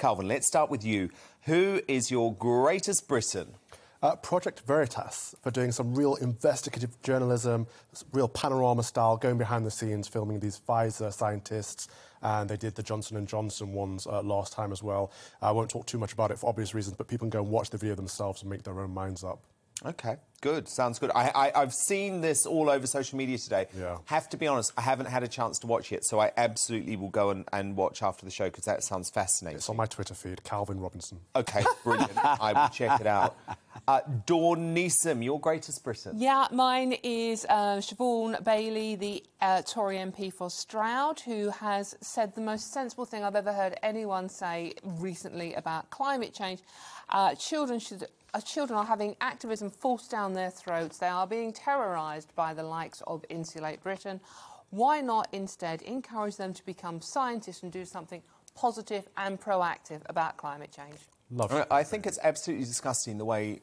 Calvin, let's start with you. Who is your greatest Briton? Uh, Project Veritas for doing some real investigative journalism, real panorama style, going behind the scenes, filming these Pfizer scientists, and they did the Johnson and Johnson ones uh, last time as well. I won't talk too much about it for obvious reasons, but people can go and watch the video themselves and make their own minds up. Okay, good. Sounds good. I, I, have seen this all over social media today. Yeah. Have to be honest, I haven't had a chance to watch it, so I absolutely will go and, and watch after the show because that sounds fascinating. It's on my Twitter feed, Calvin Robinson. Okay, brilliant. I will check it out. Uh, Dawn Neesom, your greatest Briton. Yeah, mine is uh, Siobhan Baillie, the uh, Tory MP for Stroud, who has said the most sensible thing I've ever heard anyone say recently about climate change. Uh, children should our children are having activism forced down their throats. They are being terrorised by the likes of Insulate Britain. Why not instead encourage them to become scientists and do something positive and proactive about climate change? Love it. I think it's absolutely disgusting the way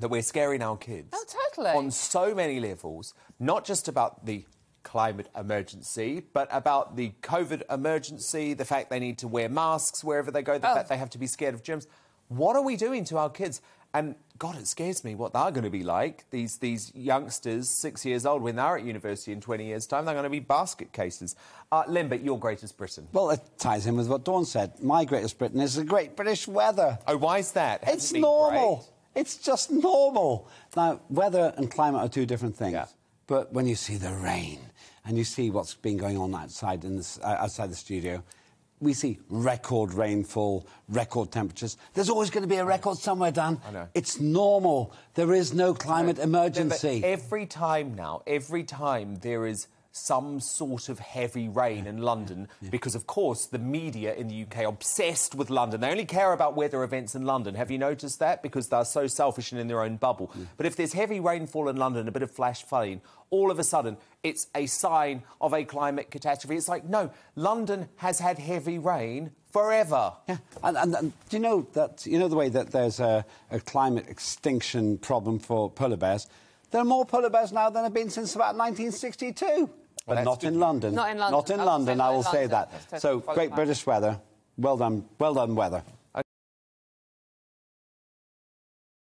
that we're scaring our kids. Oh, totally. On so many levels, not just about the climate emergency, but about the COVID emergency, the fact they need to wear masks wherever they go, the oh. fact they have to be scared of germs. What are we doing to our kids? And God, it scares me what they're going to be like. These these youngsters, six years old, when they're at university in 20 years' time, they're going to be basket cases. Uh, Lembit, your greatest Briton. Well, it ties in with what Dawn said. My greatest Briton is the great British weather. Oh, why is that? Hasn't it's normal. Great? It's just normal. Now, weather and climate are two different things. Yeah. But when you see the rain and you see what's been going on outside in this, uh, outside the studio, we see record rainfall, record temperatures. There's always going to be a record somewhere, Dan. I know. It's normal. There is no climate emergency. every time now, every time there is some sort of heavy rain in London yeah. because, of course, the media in the UK obsessed with London. They only care about weather events in London. Have you noticed that? Because they're so selfish and in their own bubble. Yeah. But if there's heavy rainfall in London, a bit of flash flooding, all of a sudden it's a sign of a climate catastrophe. It's like, no, London has had heavy rain forever. Yeah, and, and, and, do you know that you know the way that there's a, a, climate extinction problem for polar bears? There are more polar bears now than have been since about 1962 but well, not in London. Not in London. Not in oh, London, I will say that. So, great British weather. Well done, well done, weather.